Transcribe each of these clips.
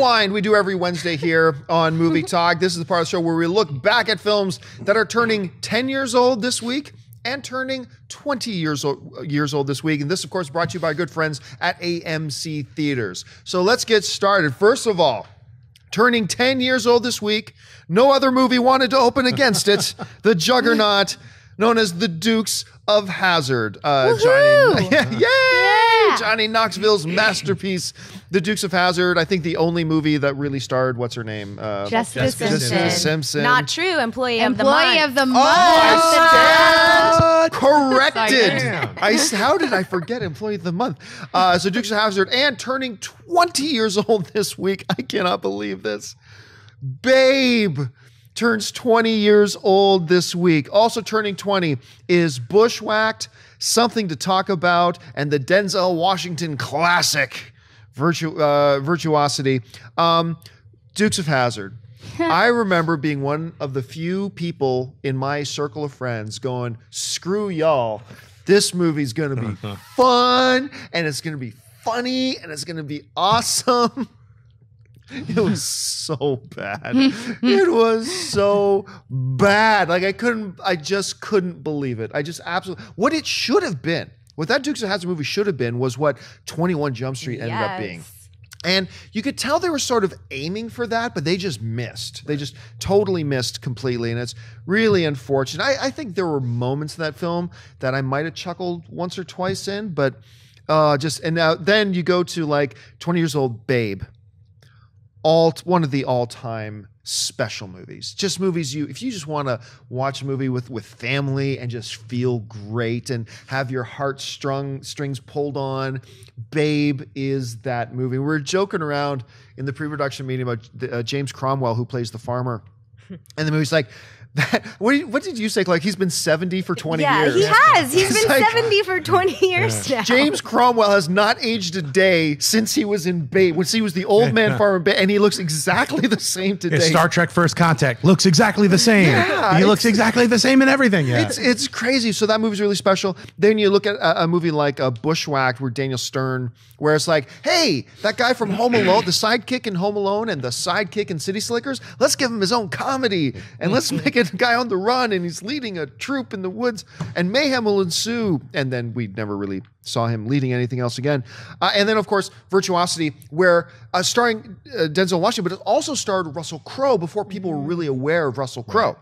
Rewind, we do every Wednesday here on Movie Talk. This is the part of the show where we look back at films that are turning 10 years old this week and turning 20 years old, years old this week. And this, of course, brought to you by good friends at AMC Theaters. So let's get started. First of all, turning 10 years old this week, no other movie wanted to open against it. the juggernaut known as the Dukes of Hazzard. Uh, Johnny, yeah, yay! Yeah. Johnny Knoxville's masterpiece, The Dukes of Hazzard. I think the only movie that really starred what's her name, uh, Jessica Jessica Simpson. Simpson. Not true. Employee, of the Employee month. of the month. Oh, I stand corrected. I how did I forget employee of the month? Uh, so Dukes of Hazzard and turning 20 years old this week. I cannot believe this. Babe turns 20 years old this week. Also turning 20 is Bushwhacked, Something to Talk About, and the Denzel Washington classic, Virtu- uh, Virtuosity. Um, Dukes of Hazzard. I remember being one of the few people in my circle of friends going, screw y'all. This movie's going to be fun and it's going to be funny and it's going to be awesome. It was so bad. it was so bad. Like I couldn't, I just couldn't believe it. I just absolutely, what it should have been, what that Dukes of Hazzard movie should have been was what 21 Jump Street ended up being. And you could tell they were sort of aiming for that, but they just missed. They just totally missed completely. And it's really unfortunate. I, I think there were moments in that film that I might have chuckled once or twice in, but uh, just, and now then you go to like 20 years old Babe, all one of the all-time special movies. Just movies you if you just want to watch a movie with with family and just feel great and have your heart strung strings pulled on, Babe is that movie. We were joking around in the pre-production meeting about uh, James Cromwell who plays the farmer. And the movie's like that, what, did, what did you say? Like he's been 70 for 20 yeah, years. he has. He's It's been like- 70 for 20 years now. James Cromwell has not aged a day since he was in Babe, when he was the old man farmer in Babe, and he looks exactly the same today. It's Star Trek First Contact. Looks exactly the same. Yeah, he looks exactly the same in everything. Yeah. It's it's crazy. So that movie's really special. Then you look at a, a movie like uh, Bushwhacked, where Daniel Stern, where it's like, hey, that guy from Home Alone, the sidekick in Home Alone, and the sidekick in City Slickers, let's give him his own comedy, and let's make it a guy on the run, and he's leading a troop in the woods, and mayhem will ensue. And then we never really saw him leading anything else again. Uh, and then of course Virtuosity, where uh, starring uh, Denzel Washington, but it also starred Russell Crowe before people were really aware of Russell Crowe.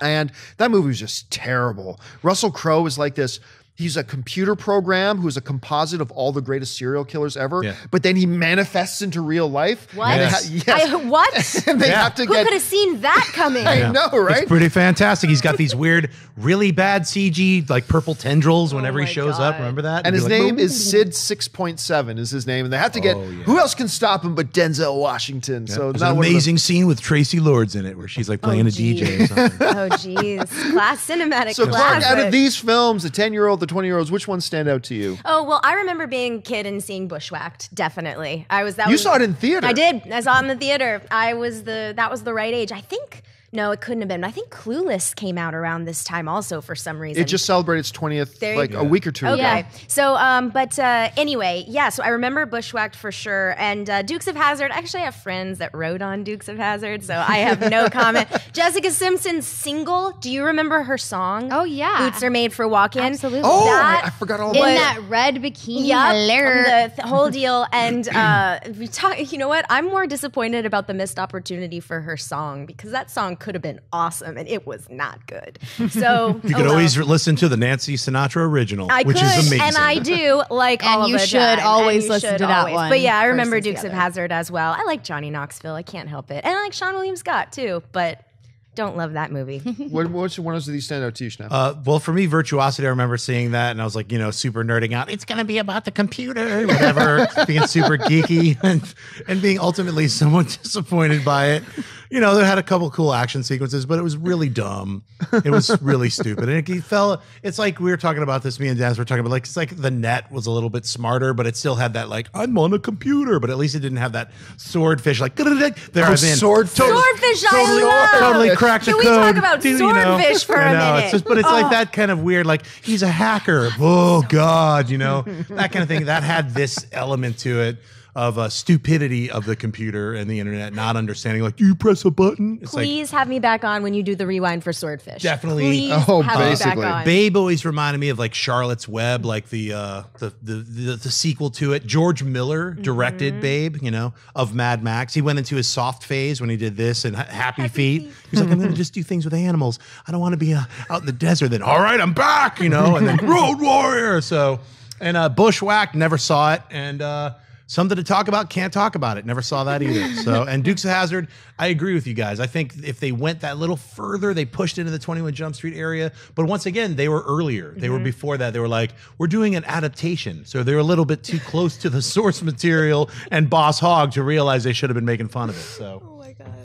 And that movie was just terrible. Russell Crowe is like this. He's a computer program who's a composite of all the greatest serial killers ever. Yeah. But then he manifests into real life. What? They Yes. ha- yes. I, what? and they Yeah. have to Who get. could have seen that coming? I know, right? It's pretty fantastic. He's got these weird, really bad CG, like purple tendrils whenever he oh my shows up. Remember that? and his like, name is Sid Six Point Seven. Is his name, and they have to get Oh, yeah. who else can stop him but Denzel Washington. So There's not an one of the- amazing scene with Traci Lords in it where she's like playing oh, a DJ or something. Oh, jeez. Class cinematic So Clarke, classic. out of these films, the ten-year-old, the twenty-year-olds, which ones stand out to you? Oh well, I remember being a kid and seeing Bushwhacked. Definitely, I was that. You was, saw it in theater. I did. I saw it in the theater. I was the that was the right age. I think. No, it couldn't have been. I think Clueless came out around this time also for some reason. It just celebrated its twentieth, There you like go. a week or two ago. Okay. So, um, but uh, anyway, yeah. So I remember Bushwhacked for sure, and uh, Dukes of Hazzard. Actually, I have friends that wrote on Dukes of Hazzard, so I have no comment. Jessica Simpson's single. Do you remember her song? Oh, yeah. Boots are made for walking. Absolutely. Oh, That- I forgot all In about that red bikini. Yep, Hello. the th- whole deal. And uh, we talk. You know what? I'm more disappointed about the missed opportunity for her song because that song could have been awesome, and it was not good. So You oh could well. always re- listen to the Nancy Sinatra original, I which could, is amazing. and I do like And all of you the should time, and always you listen should to that always. one But yeah, I remember Dukes of other. Hazzard as well. I like Johnny Knoxville. I can't help it, and I like Seann William Scott too. But don't love that movie. What, which one of these stand out to you, Schnepp? Uh, well, for me, Virtuosity, I remember seeing that and I was like, you know, super nerding out. It's going to be about the computer, whatever, being super geeky and, and being ultimately somewhat disappointed by it. You know, there had a couple cool action sequences, but it was really dumb. It was really stupid. And it fell, it's like we were talking about this, me and Dennis were talking about, like, it's like the net was a little bit smarter, but it still had that, like, I'm on a computer, but at least it didn't have that swordfish, like, oh, there Oh, I've been. swordfish. Swordfish, I love. totally cracked the code. Can we talk about you know? swordfish for I a know, minute? It's just, but it's like oh. that kind of weird, like he's a hacker. Oh God, you know that kind of thing. That had this element to it. Of uh, stupidity of the computer and the internet, not understanding. Like, do you press a button? It's like Please have me back on when you do the rewind for Swordfish. Definitely. Please Oh, have basically. me back on. Babe always reminded me of like Charlotte's Web, like the uh, the, the the the sequel to it. George Miller directed Mm-hmm. Babe, you know, of Mad Max. He went into his soft phase when he did this and Ha- Happy, Feet. He's like, I'm going to just do things with animals. I don't want to be uh, out in the desert. Then, all right, I'm back, you know, and then Road Warrior. So, and uh, Bushwhacked, never saw it, and. uh Something to talk about, can't talk about it. Never saw that either. So, and Dukes of Hazzard, I agree with you guys. I think if they went that little further, they pushed into the 21 Jump Street area. But once again, they were earlier. They were mm-hmm. before that. They were like, we're doing an adaptation. So they're a little bit too close to the source material and Boss Hogg to realize they should have been making fun of it. So oh